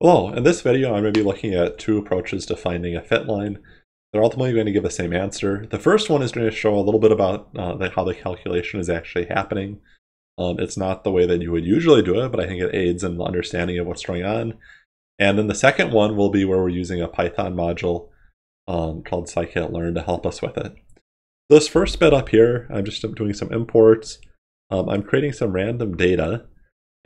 Hello, in this video I'm going to be looking at two approaches to finding a fit line. They're ultimately going to give the same answer. The first one is going to show a little bit about uh, the, how the calculation is actually happening. Um, it's not the way that you would usually do it, but I think it aids in the understanding of what's going on. And then the second one will be where we're using a Python module um, called scikit-learn to help us with it. This first bit up here, I'm just doing some imports. Um, I'm creating some random data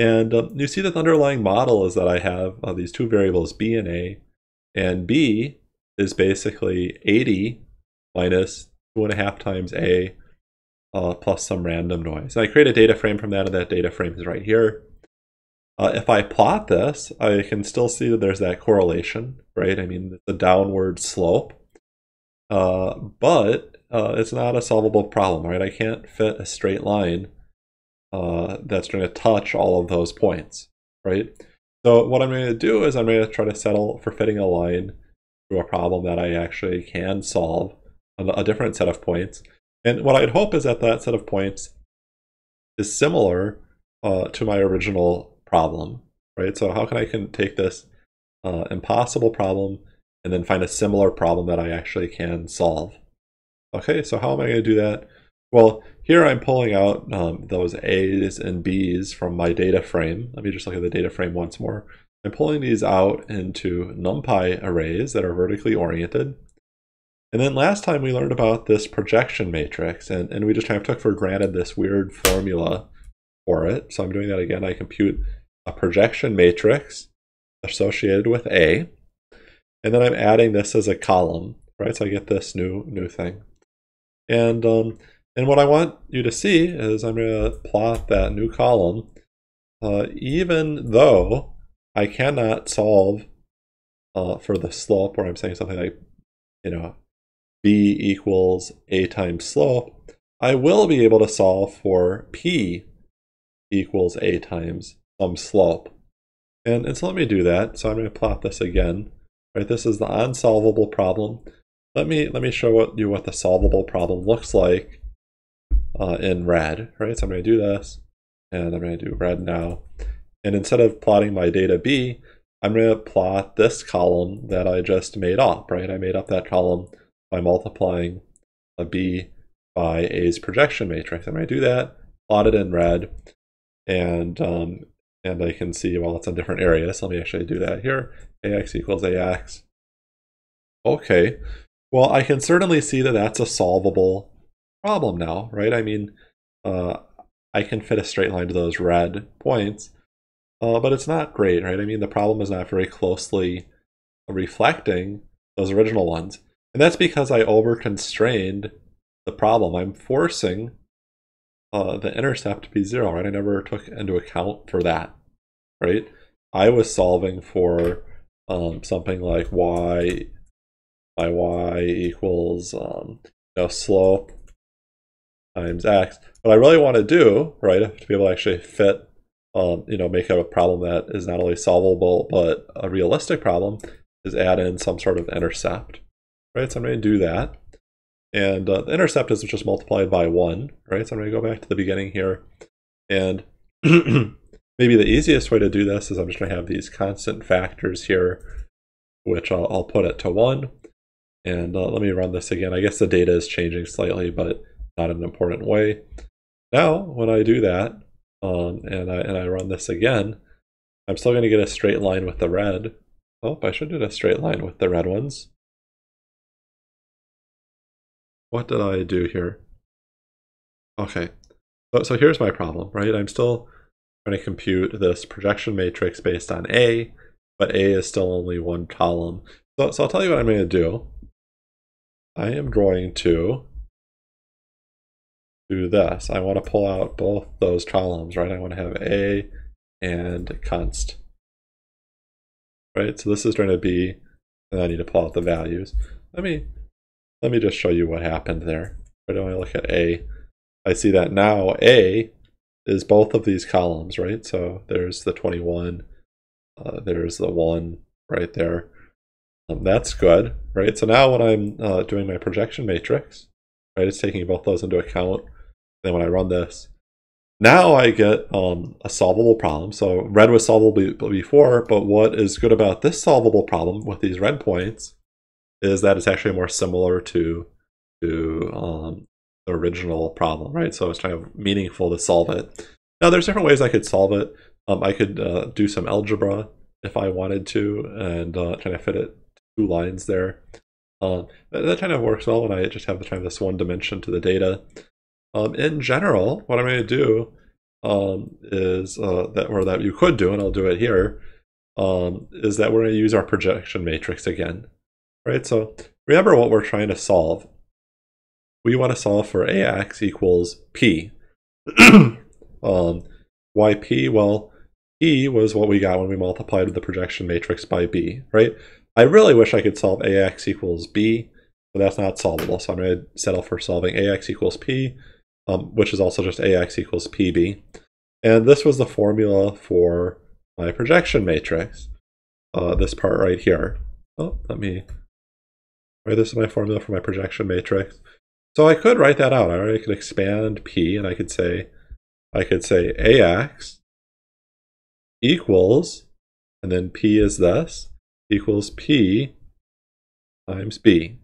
and um, you see that the underlying model is that I have uh, these two variables, b and a, and b is basically 80 minus 2.5 times a uh, plus some random noise. And I create a data frame from that, and that data frame is right here. Uh, if I plot this, I can still see that there's that correlation, right? I mean, a downward slope, uh, but uh, it's not a solvable problem, right? I can't fit a straight line uh, that's going to touch all of those points, right? So what I'm going to do is I'm going to try to settle for fitting a line to a problem that I actually can solve on a different set of points. And what I'd hope is that that set of points is similar uh, to my original problem, right? So how can I can take this uh, impossible problem and then find a similar problem that I actually can solve? Okay, so how am I going to do that? Well, here I'm pulling out um, those A's and B's from my data frame. Let me just look at the data frame once more. I'm pulling these out into NumPy arrays that are vertically oriented. And then last time we learned about this projection matrix, and, and we just kind of took for granted this weird formula for it. So I'm doing that again. I compute a projection matrix associated with A, and then I'm adding this as a column, right? So I get this new new thing. And um, and what I want you to see is I'm going to plot that new column, uh, even though I cannot solve uh, for the slope, where I'm saying something like, you know, b equals a times slope, I will be able to solve for p equals a times some slope. And, and so let me do that. So I'm going to plot this again. Right, this is the unsolvable problem. Let me let me show you what the solvable problem looks like uh, in red, right? So I'm going to do this, and I'm going to do red now. And instead of plotting my data B, I'm going to plot this column that I just made up, right? I made up that column by multiplying a B by A's projection matrix. I'm going to do that, plot it in red, and um, and I can see, well, it's in different areas. So let me actually do that here. AX equals AX. Okay, well, I can certainly see that that's a solvable problem now, right? I mean, uh, I can fit a straight line to those red points, uh, but it's not great, right? I mean, the problem is not very closely reflecting those original ones. And that's because I over-constrained the problem. I'm forcing uh, the intercept to be zero, right? I never took into account for that, right? I was solving for um, something like y, my y equals um, you know, slope times x. What I really want to do, right, to be able to actually fit, um, you know, make up a problem that is not only solvable but a realistic problem, is add in some sort of intercept, right? So I'm going to do that. And uh, the intercept is just multiplied by 1, right? So I'm going to go back to the beginning here. And maybe the easiest way to do this is I'm just going to have these constant factors here, which I'll, I'll put it to 1. And uh, let me run this again. I guess the data is changing slightly, but not an important way. Now, when I do that, um, and, I, and I run this again, I'm still going to get a straight line with the red. Oh, I should do a straight line with the red ones. What did I do here? Okay, so, so here's my problem, right? I'm still trying to compute this projection matrix based on A, but A is still only one column. So, so I'll tell you what I'm going to do. I am going to do this. I want to pull out both those columns, right? I want to have A and const. Right, so this is going to be, and I need to pull out the values. Let me let me just show you what happened there. Right, when I look at A, I see that now A is both of these columns, right? So there's the 21, uh, there's the 1 right there. Um, that's good, right? So now when I'm uh, doing my projection matrix, right, it's taking both those into account then when I run this, now I get um, a solvable problem. So red was solvable before, but what is good about this solvable problem with these red points is that it's actually more similar to to um, the original problem, right? So it's kind of meaningful to solve it. Now there's different ways I could solve it. Um, I could uh, do some algebra if I wanted to and uh, kind of fit it two lines there. Um, that, that, kind of works well when I just have kind of this one dimension to the data. Um, in general, what I'm going to do um, is uh, that, or that you could do, and I'll do it here, um, is that we're going to use our projection matrix again, right? So remember what we're trying to solve. We want to solve for ax equals p. um, why p? Well, e was what we got when we multiplied the projection matrix by b, right? I really wish I could solve ax equals b, but that's not solvable. So I'm going to settle for solving ax equals p um, which is also just AX equals PB. And this was the formula for my projection matrix, uh, this part right here. Oh, let me, right, this is my formula for my projection matrix. So I could write that out. I could expand P and I could say, I could say AX equals, and then P is this, equals P times B.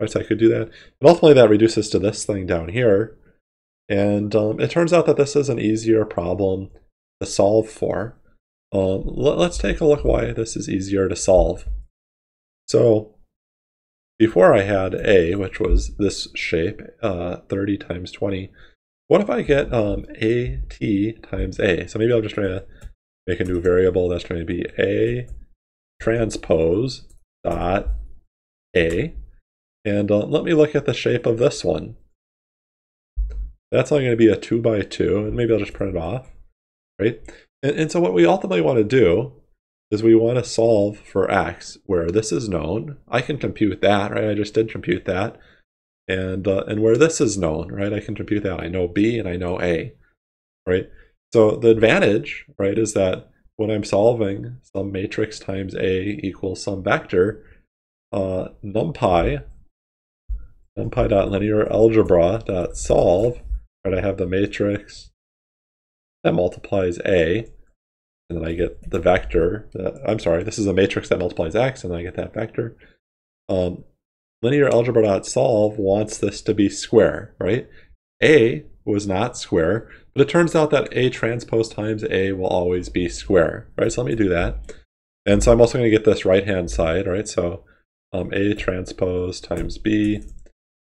Right, so I could do that. And ultimately that reduces to this thing down here, and um, it turns out that this is an easier problem to solve for. Um, let, us take a look why this is easier to solve. So before I had A, which was this shape, uh, 30 times 20, what if I get um, AT times A? So maybe I'll just try to make a new variable that's going to be A transpose dot A. And uh, let me look at the shape of this one. That's only going to be a 2 by 2, and maybe I'll just print it off, right? And, and so what we ultimately want to do is we want to solve for x, where this is known. I can compute that, right? I just did compute that. And, uh, and where this is known, right? I can compute that. I know b and I know a, right? So the advantage, right, is that when I'm solving some matrix times a equals some vector, uh, numpy, numpy.linearalgebra.solve Right, I have the matrix that multiplies A, and then I get the vector. That, I'm sorry, this is a matrix that multiplies X, and then I get that vector. Um, linear algebra.solve wants this to be square, right? A was not square, but it turns out that A transpose times A will always be square, right? So let me do that. And so I'm also going to get this right-hand side, right? So um, A transpose times B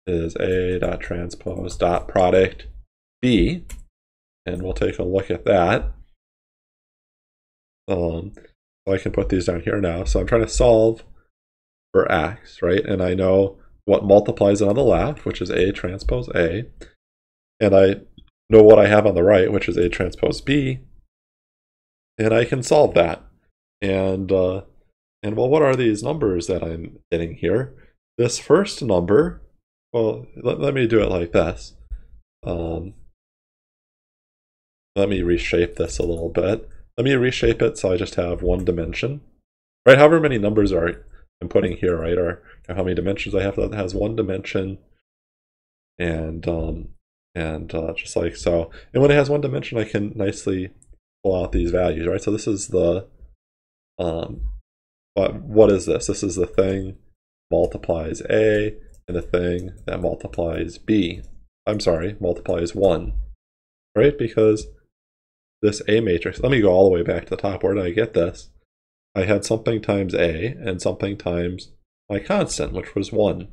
is A dot transpose dot product B, and we'll take a look at that. Um, so I can put these down here now. So I'm trying to solve for x, right? And I know what multiplies it on the left, which is A transpose A. And I know what I have on the right, which is A transpose B. And I can solve that. And, uh, and well, what are these numbers that I'm getting here? This first number, well, let, let me do it like this. Um, let me reshape this a little bit. Let me reshape it so I just have one dimension. Right, however many numbers are I'm putting here, right, or how many dimensions I have that has one dimension. And um, and uh, just like so. And when it has one dimension, I can nicely pull out these values, right? So this is the, um, what, what is this? This is the thing multiplies A and the thing that multiplies B. I'm sorry, multiplies 1, right? Because this A matrix. Let me go all the way back to the top. Where did I get this? I had something times A and something times my constant, which was 1.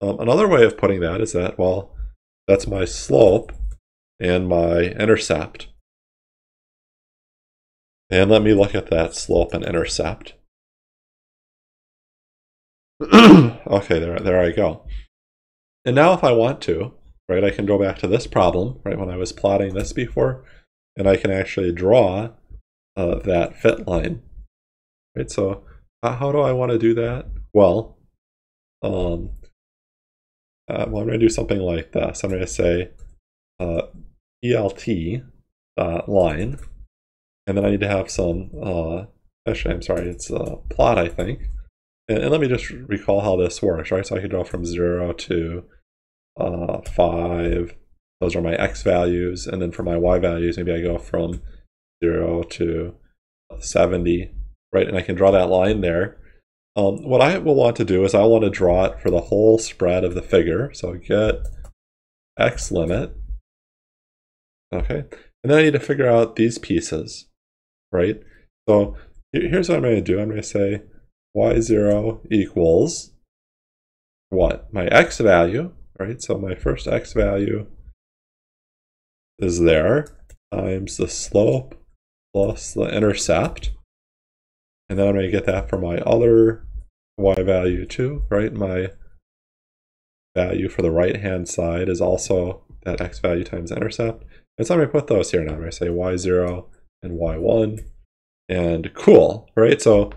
Um, another way of putting that is that, well, that's my slope and my intercept. And let me look at that slope and intercept. okay, there, there I go. And now if I want to, right, I can go back to this problem, right, when I was plotting this before, and I can actually draw uh, that fit line. Right, so uh, how do I want to do that? Well, um, uh, well, I'm going to do something like this. I'm going to say uh, plt uh, line, and then I need to have some, uh, actually, I'm sorry, it's a plot, I think. And, and, let me just recall how this works, right? So I can go from 0 to uh, 5, those are my x values. And then for my y values, maybe I go from 0 to 70, right? And I can draw that line there. Um, what I will want to do is I want to draw it for the whole spread of the figure. So get x limit. Okay. And then I need to figure out these pieces, right? So here's what I'm going to do. I'm going to say y0 equals what? My x value, right? So my first x value is there times the slope plus the intercept. And then I'm going to get that for my other y value too, right? My value for the right-hand side is also that x value times intercept. And so I'm going to put those here now. I'm going to say y0 and y1. And cool, right? So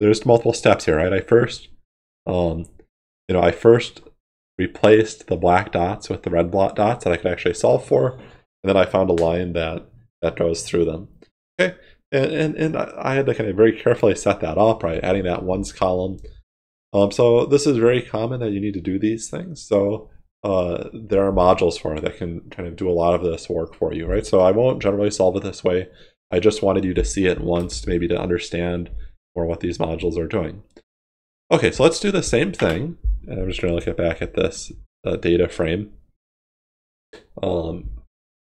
there's multiple steps here, right? I first, um, you know, I first replaced the black dots with the red blot dots that I could actually solve for, and then I found a line that that goes through them. Okay, and and, and I had to kind of very carefully set that up, right? Adding that ones column. Um, so this is very common that you need to do these things. So uh, there are modules for it that can kind of do a lot of this work for you, right? So I won't generally solve it this way. I just wanted you to see it once, maybe to understand more what these modules are doing. Okay, so let's do the same thing. And I'm just going to look back at this uh, data frame. Um,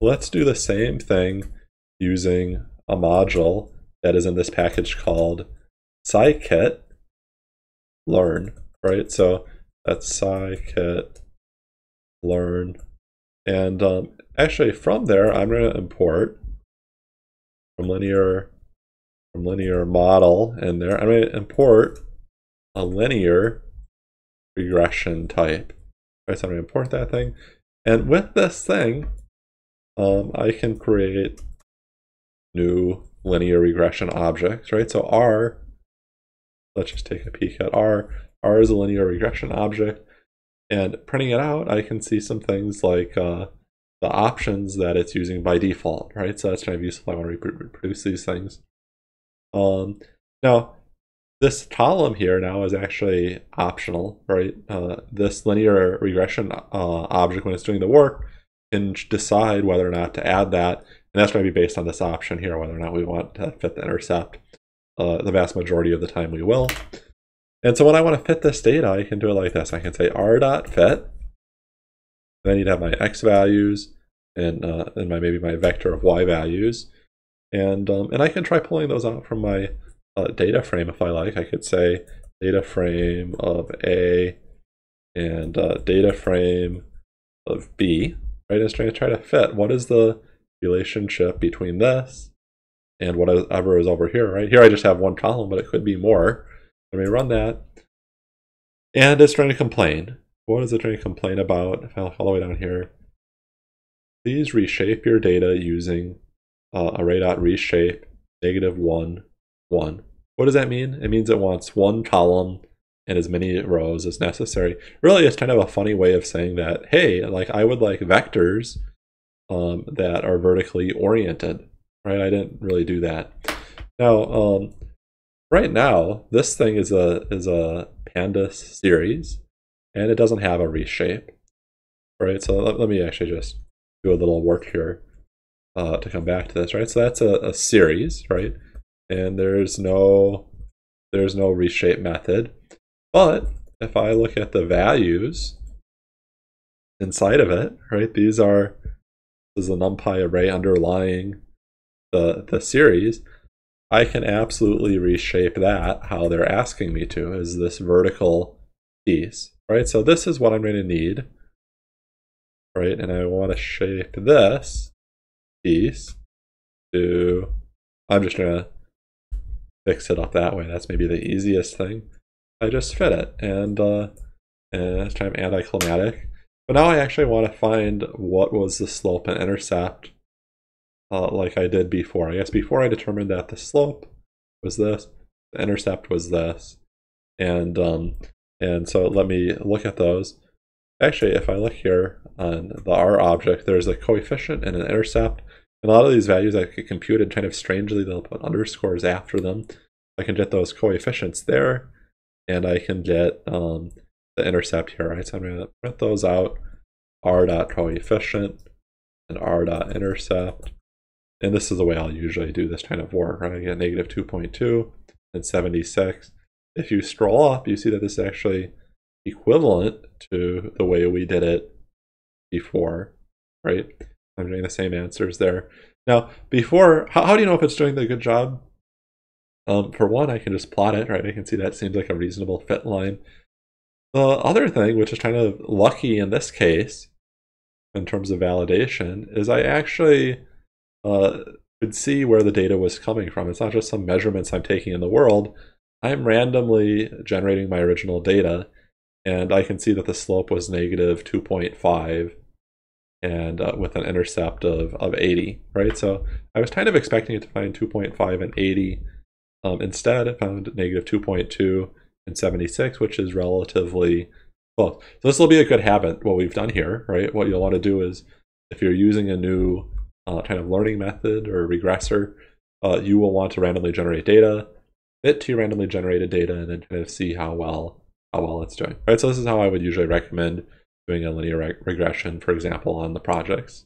let's do the same thing using a module that is in this package called scikit learn, right? So that's scikit learn. And um, actually from there, I'm going to import from linear from linear model in there. I'm going to import a linear regression type. Right, so I'm going to import that thing. And with this thing, um, I can create new linear regression objects, right? So R, let's just take a peek at R. R is a linear regression object. And printing it out, I can see some things like uh, the options that it's using by default, right? So that's kind of useful I want to reproduce these things. Um, now, this column here now is actually optional, right? Uh, this linear regression uh, object, when it's doing the work, can decide whether or not to add that. And that's going to be based on this option here, whether or not we want to fit the intercept. Uh, the vast majority of the time we will. And so when I want to fit this data, I can do it like this. I can say r.fit. Then you'd have my x values and, uh, and my maybe my vector of y values. And, um, and I can try pulling those out from my uh, data frame if I like. I could say data frame of A and uh, data frame of B, right? It's trying to try to fit what is the relationship between this and whatever is over here, right? Here I just have one column, but it could be more. Let me run that. And it's trying to complain. What is it trying to complain about? If I look all the way down here, please reshape your data using uh, array.reshape negative 1 1. What does that mean? It means it wants one column and as many rows as necessary. Really, it's kind of a funny way of saying that, hey, like I would like vectors um, that are vertically oriented, right? I didn't really do that. Now, um, right now, this thing is a is a pandas series, and it doesn't have a reshape, right? So let, let me actually just do a little work here uh, to come back to this, right? So that's a, a series, right? And there's no there's no reshape method. But if I look at the values inside of it, right, these are this is a NumPy array underlying the the series. I can absolutely reshape that how they're asking me to is this vertical piece, right? So this is what I'm going to need, right? And I want to shape this piece to, I'm just going to fix it up that way. That's maybe the easiest thing. I just fit it, and, uh, and it's kind of anticlimactic. But now I actually want to find what was the slope and intercept uh, like I did before. I guess before I determined that the slope was this, the intercept was this, and um, and so let me look at those. Actually, if I look here on the R object, there's a coefficient and an intercept, and a lot of these values I could compute and kind of strangely they'll put underscores after them. I can get those coefficients there, and I can get um, the intercept here, right? So I'm going to print those out. r dot coefficient and r dot intercept. And this is the way I'll usually do this kind of work, right? I get negative 2.2 and 76. If you scroll up, you see that this is actually equivalent to the way we did it before, right? I'm doing the same answers there. Now, before, how, how do you know if it's doing the good job? Um, for one, I can just plot it, right? I can see that seems like a reasonable fit line. The other thing, which is kind of lucky in this case, in terms of validation, is I actually uh, could see where the data was coming from. It's not just some measurements I'm taking in the world. I'm randomly generating my original data, and I can see that the slope was negative 2.5 and uh, with an intercept of, of 80, right? So I was kind of expecting it to find 2.5 and 80. Um, instead, it found negative 2.2 and 76, which is relatively close. So this will be a good habit, what we've done here, right? What you'll want to do is if you're using a new uh, kind of learning method or regressor, uh, you will want to randomly generate data, fit to your randomly generated data, and then kind of see how well how well it's doing, right? So this is how I would usually recommend doing a linear reg regression, for example, on the projects.